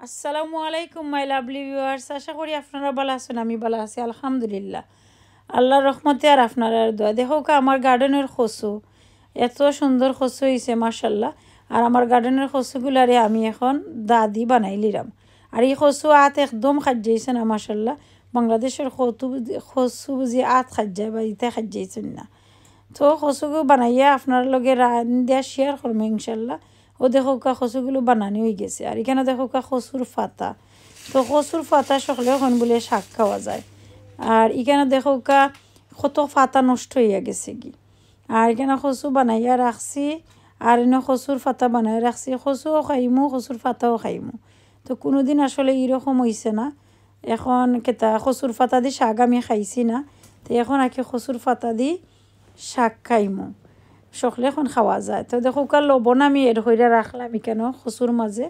আসসালামু আলাইকুম my lovely viewers আশা করি আপনারা ভালো আছেন, আমি ভালো আছি, আলহামদুলিল্লাহ। আল্লাহর রহমতে আর আপনারা দোয়া। দেখো আমার গার্ডেনের খসু। এত সুন্দর খসু হয়েছে মার্শাল্লাহ আর আমার গার্ডেনের খসুগুলারে আমি এখন দাদি বানাই লিরাম। আর এই খসু আত একদম খাজ্জাইছে না মার্শাল্লাহ বাংলাদেশের খতু খসু বুঝি আত খাজ্জায় বা ইতে খাজ্জাইছেন না। তো খসুগু বানাইয়া আপনার লগে রান দিয়া শেয়ার করব ইনশাল্লাহ ও দেখো কা খসুগুলো বানানি হয়ে গেছে। আর এখানে দেখো কা খসুর ফাতা। তো খসুর ফাতা সকলে এখন বলে শাক খাওয়া যায়। আর এখানে দেখো কা কত ফাতা নষ্ট হইয়া গেছে কি। আর এখানে খসু বানাইয়া রাখছি। আর এনে খসুর ফাতা বানাই রাখছি। খসুও খাইমু, খসুর ফাতাও খাইমু। তো কোনোদিন আসলে এরকম হয়েছে না। এখন কেতা খসুর ফাতা দি শাক আমি খাইছি না। তো এখন আকি খসুর ফাতা দি শাক খাইমু। সকলে এখন খাওয়া যায়। তো দেখো কার লবণ আমি এর হইরা রাখলাম কেন খসুর মাঝে।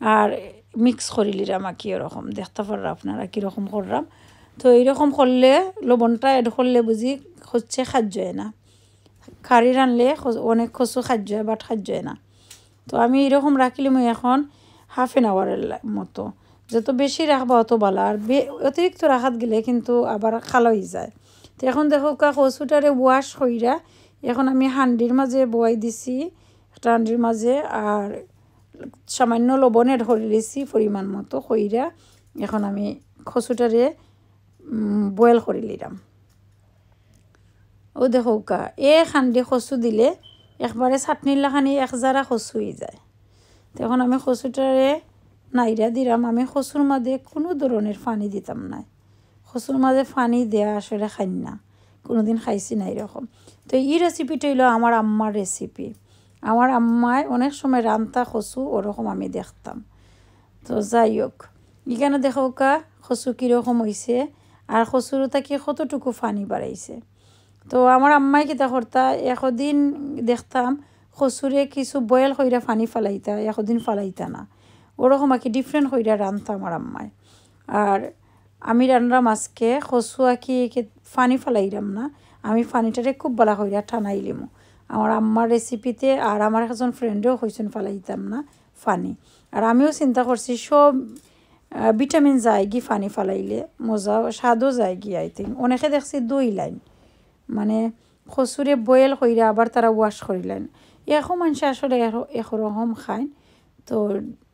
আর মিক্স করিলিরাম কি এরকম। দেখতে পাররা আপনারা কীরকম করলাম তো এইরকম করলে লবণটা এড করলে বুঝি হচ্ছে খাদ্য না। খারি রানলে অনেক খসু খাদ্য হয়, বাট খাদ্য না। তো আমি এরকম রাখলি মই এখন হাফ এন আওয়ারের মতো। যত বেশি রাখবা অত ভালো। আর অতিরিক্ত রাখাত গেলে কিন্তু আবার খালো হয়ে যায়। তো এখন দেখো কা কচুটারে ওয়াশ কইরা এখন আমি হান্ডির মাঝে বয়াই দিছি একটা হান্ডির মাঝে, আর সামান্য লবণের ধরে দিছি পরিমাণ মতো কইরা এখন আমি খসুটারে বয়েল করে নিলাম। ও দেখো কা এ খান্দি খসু দিলে একবারে চাটনির লাখানি এক জারা খসু হয়ে যায়। তখন আমি খসুটারে নাইরা দিলাম, আমি খসুর মাঝে কোনো ধরনের পানি দিতাম না খসুর মাঝে পানি দেয়া আসলে খাই না। কোনোদিন খাইছি না এরকম। তো এই রেসিপিটা হইল আমার আম্মার রেসিপি আমার আম্মায় অনেক সময় রান্তা খসু ওরকম আমি দেখতাম। তো যাই হোক, এখানে দেখো কা, খসু কীরকম হয়েছে আর খসুর থাকি কতটুকু ফানি বাড়াইছে। তো আমার আম্মাই কিতা করতা, একদিন দেখতাম খসুরে কিছু বয়েল হইরা ফানি ফালাইতা, একদিন ফালাইতা না। ওরকম আর কি ডিফারেন্ট হইরা রান্তা আমার আম্মায়। আর আমি রান্না মাছকে খসু আঁকি ফানি ফালাইরাম না? আমি ফানিটারে খুব বলা হইরা টানাইলিমু আমার আম্মার রেসিপিতে আর আমার একজন ফ্রেন্ডেও হয়েছেন ফালাইতাম না ফানি। আর আমিও চিন্তা করছি সব ভিটামিন যায় গি ফানি ফালাইলে, মজা, স্বাদও যায় গি আই থিঙ্ক অনেকে দেখছি দুই লাইন। মানে খসুরে বয়েল কইরা আবার তারা ওয়াশ করিলেন। এখন মানুষ আসলে এরকম খায়। তো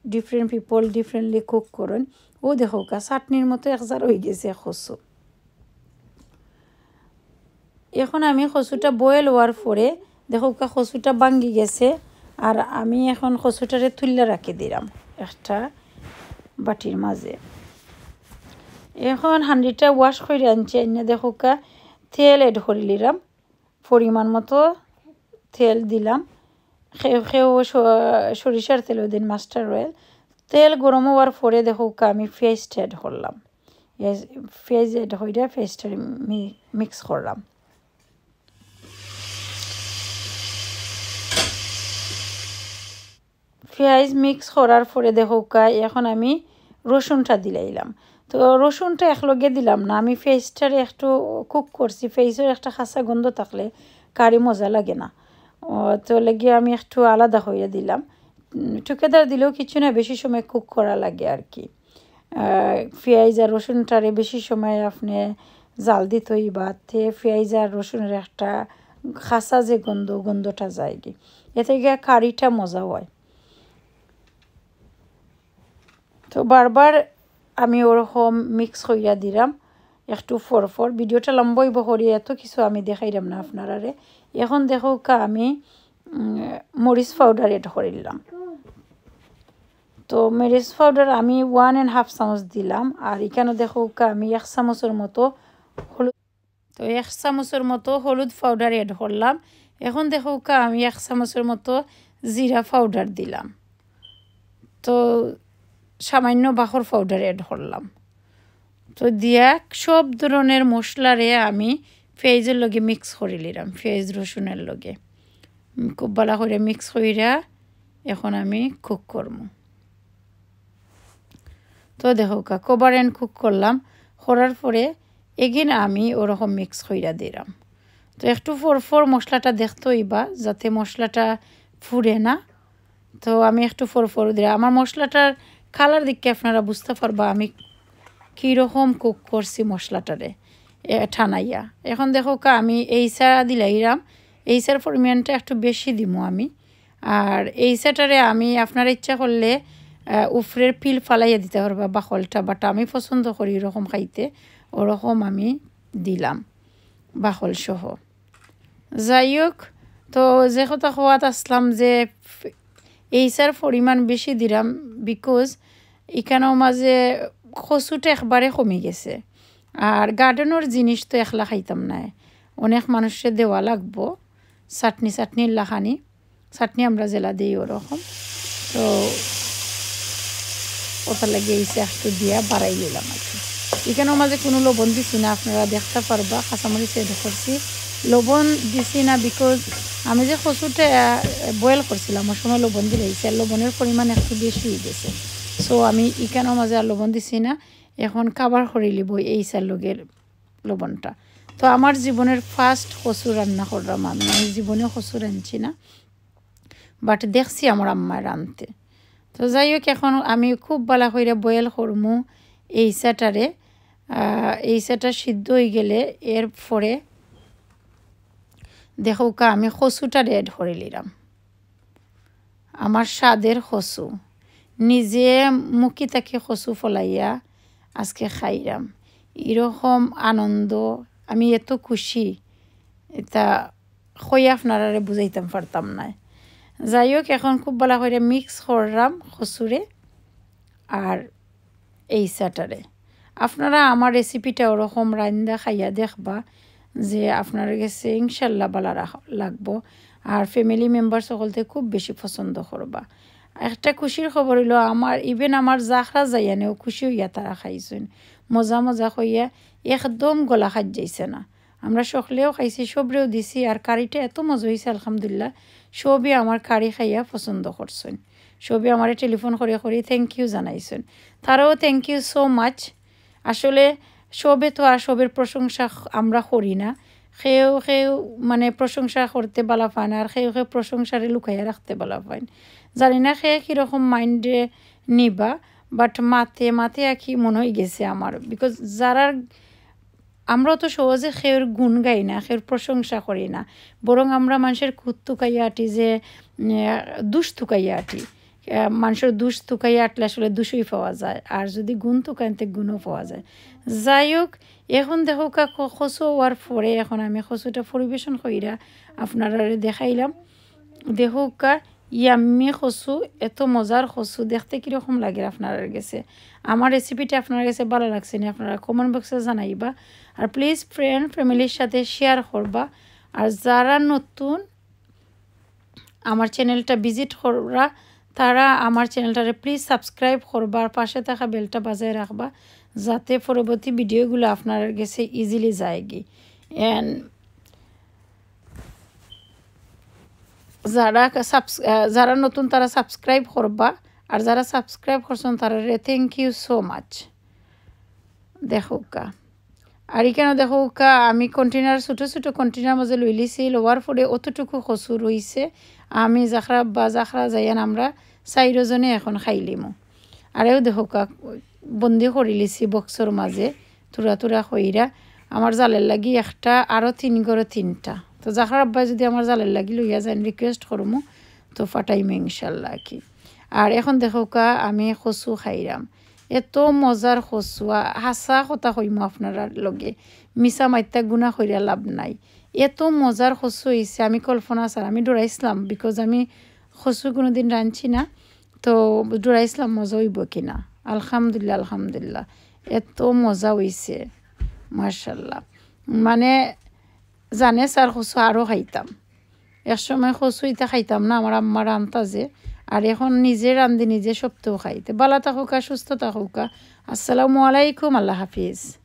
ডিফারেন্ট পিপল ডিফারেন্টলি কুক করেন। ও দেখো কা চাটনির মতো একজার হয়ে গেছে খসু। এখন আমি খসুটা বয়েল হওয়ার পরে দেখো কা খসুটা ভাঙ্গি গেছে। আর আমি এখন খসুটারে তুললে রাখি দিলাম একটা বাটির মাঝে। এখন হান্ডিটা ওয়াশ করে আনছি, এনে দেখো কা তেল এড করে নিলাম। পরিমাণ মতো তেল দিলাম। সেও সরিষার তেল দিন মাস্টার অয়েল। তেল গরম হওয়ার পরে দেখো আমি পেস্ট এড করলাম। পেঁয়াজ এড হইয়া পেস্টটা মিক্স করলাম। পেঁয়াজ মিক্স করার পরে দেখো এখন আমি রসুনটা দিলাইলাম। তো রসুনটা একলগে দিলাম না, আমি ফেসটারে একটু কুক করছি ফেসের একটা খাসা গন্ধ থাকলে, কারি মজা লাগে না। তো লেগে আমি একটু আলাদা হয়ে দিলাম। টুকেদার দিলেও কিছু না, বেশি সময় কুক করা লাগে আর কি। পেঁয়াজ আর রসুনটারে বেশি সময় আপনি জাল দিতেই বা তে পেঁয়াজ আর রসুনের একটা খাসা যে গন্ধ, গন্ধটা যায় কি। এতে গিয়ে কারিটা মজা হয়। তো বারবার আমি ওরকম মিক্স হইয়া দিলাম। একটু ফর ফর ভিডিওটা লম্বই বহরি এত কিছু আমি দেখাইলাম না আপনারারে। এখন দেখো কা, আমি মরিচ পাউডার এড করিলাম তো মরিচ পাউডার আমি ওয়ান অ্যান্ড হাফ চামচ দিলাম, আর এখানে দেখো কা, আমি এক চামচের মতো হলুদ তো এক চামচের মতো হলুদ পাউডার এড করলাম। এখন দেখো কা, আমি এক চামচের মতো জিরা পাউডার দিলাম। তো সামান্য বাখর পাউডার এড করলাম। তো দিয়া সব ধরনের মশলারে আমি পেঁয়াজের লগে মিক্স করে নিলাম পেঁয়াজ রসুনের লগে। খুব ভালো করে মিক্স কইরা এখন আমি কুক করব। তো দেখো কা কভার অ্যান্ড কুক করলাম, করার পরে এগিন আমি ওরকম মিক্স কইরা দিলাম। তো একটু ফোর ফোর মশলাটা দেখতে হইবা, যাতে মশলাটা ফুরে না। তো আমি একটু ফোর ফোর দিলাম। আমার মশলাটার কালার দিকে আপনারা বুঝতে পারবা, আমি কীরকম কুক করছি মশলাটারে? ঠানাইয়া। এখন দেখো কা, আমি এই চা দিলাইরাম এই চার পরিমাণটা একটু বেশি দিমু আমি। আর এই চাটারে আমি আপনার ইচ্ছা করলে উফরের পিল ফালাইয়া দিতে পারবা, বাকলটা। বাট আমি পছন্দ করি এরকম খাইতে, ওরকম আমি দিলাম বাকল সহ যাই হোক তো যে কথা খোয়াত আসলাম যে এইসার পরিমাণ বেশি দিলাম বিকজ এখানেও মাঝে খসুটা একবারে কমে গেছে। আর গার্ডেনের জিনিস তো একলা খাইতাম না। অনেক মানুষের দেওয়া লাগবো। চাটনি চাটনির লাখানি। চাটনি আমরা জেলা দিই ওরকম। তো ওটা লাগে এই একটু দিয়া বাড়াই নিলাম আর কি। এখানেও মাঝে কোনো লবণ দিছি না, আপনারা দেখতে পারবা। কাঁচামরিচ এড করছি। লবণ দিছি না বিকজ আমি যে কচুটা বয়েল করছিলাম ওর সময় লবণ আর লবণের পরিমাণ একটু বেশি হয়ে গেছে। সো আমি এখানেও মাঝে আর লবণ দিছি না, এখন কাবার করে লিব এই চার লবণটা। তো আমার জীবনের ফার্স্ট কচু রান্না করলাম আমি আমি জীবনে কচু রাঁধছি না বাট দেখছি আমার আম্মায় রাঁধতে তো যাই হোক, এখন আমি খুব বালা করে বয়েল করমু এই চাটারে এই চাটা সিদ্ধ হয়ে গেলে এর পরে দেখো আমি কচুটা রেড করে নিলাম আমার স্বাদের কচু। নিজে মুখি তাকে কচু ফলাইয়া আজকে খাইলাম। এরকম আনন্দ, আমি এত খুশি, এটা খই আপনারা বুঝাইতাম পারতাম না। যাই হোক, এখন খুব ভালো করে মিক্স করলাম খসুরে আর এই স্যাটারে। আপনারা আমার রেসিপিটা ওরকম রান্দা খাইয়া দেখবা যে আপনার কাছে ইনশাল্লাহ বালা লাগবো। আর ফ্যামিলি মেম্বার সকলতে খুব বেশি পছন্দ করবা। একটা খুশির খবর হইল, আমার ইভেন আমার জাখরা যাইয়ানেও খুশি হইয়া তারা খাইছেন। মজা মজা হইয়া একদম গলা খাজ যাইছে না। আমরা সকলেও খাইছি, সবরেও দিছি, আর কারিটা এত মজা হয়েছে আলহামদুলিল্লাহ। সবই আমার কারি খাইয়া পছন্দ করছেন। সবই আমার টেলিফোন করে করে থ্যাংক ইউ জানাইছেন। তারাও থ্যাংক ইউ সো মাচ আসলে সবে তো আর সবের প্রশংসা আমরা করি না। সেও সেও মানে প্রশংসা করতে বলা পায় না আর সেও সে প্রশংসারে লুকাইয়া রাখতে বলা পায় জানি না সে কীরকম মাইন্ডে নিবা বাট মাতে মাতে আঁকি মনে হয়ে গেছে আমার। বিকজ যারা আমরা তো সহজে সের গুণ গাই না সের প্রশংসা করি না। বরং আমরা মানুষের খুদ তুকাইয়া আটি যে দুষ তুকাইয়া আটি। মানুষের দুষ তুকাইয়া আটলে আসলে দুষই পাওয়া যায়। আর যদি গুণ তুকাইতে গুণও পাওয়া যায়। যাই হোক, এখন দেখো কা খসু হওয়ার পরে, এখন আমি খসুটা পরিবেশন কইরা আপনারা দেখাইলাম। দেখো কা ইয়াম্মি খসু, এত মজার খসু, দেখতে কীরকম লাগে আপনার গেছে আমার রেসিপিটা আপনার কাছে ভালো লাগছে না, আপনারা কমেন্ট বক্সে জানাইবা। আর প্লিজ ফ্রেন্ড ফ্যামিলির সাথে শেয়ার করবা। আর যারা নতুন আমার চ্যানেলটা ভিজিট করা, তারা আমার চ্যানেলটারে প্লিজ সাবস্ক্রাইব করবা, আর পাশে থাকা বেলটা বাজায় রাখবা, যাতে পরবর্তী ভিডিওগুলো আপনার কাছে ইজিলি যায়গি। অ্যান্ড যারা যারা নতুন তারা সাবস্ক্রাইব করবা। আর যারা সাবস্ক্রাইব করছেন তারা থ্যাংক ইউ সো মাচ দেখোকা আর দেখোকা আমি কন্টেনার ছোটো ছোটো কন্টেনার মাঝে লই লিছি। লোয়ার পরে অতটুকু কচু রইছে। আমি জাখরা বা জাখরা যাইয়ান আমরা চাইরজনে এখন খাইলিমো আরেও দেখোকা বন্দি করে লিছি বক্সর মাঝে তুরা তুরা খইরা আমার জালের লাগি একটা আরও তিন তিনটা। তো জাখার আব্বাই যদি আমার জালের লাগি লইয়া যান রিকোয়েস্ট করমু, তো ফাটাইমে ইনশাল্লাহ কি আর এখন দেখো কা, আমি কচু খাইরাম। এত মজার কচু হাসা কথা কইমু আপনারা লগে। মিছা মাইতা গুণা কইরা লাভ নাই। এত মজার কচু হয়েছে আমি কল্পনা স্যার আমি ডরাইছিলাম বিকজ আমি কচু কোনোদিন রাঁধছি না। তো ডরাইছিলাম মজা হইব কিনা? আলহামদুলিল্লাহ আলহামদুলিল্লাহ। এত মজা হয়েছে মার্শাল্লাহ মানে জানে স্যার কচু আরও খাইতাম। একসময় কচু ইতা খাইতাম না, আমার আম্মা রান্তা যে, আর এখন নিজে রান্ধি নিজে সপ্তাহ খাইতে। বালা থাকুকা সুস্থ থাকুকা। আসসালামু আলাইকুম, আল্লাহ হাফিজ।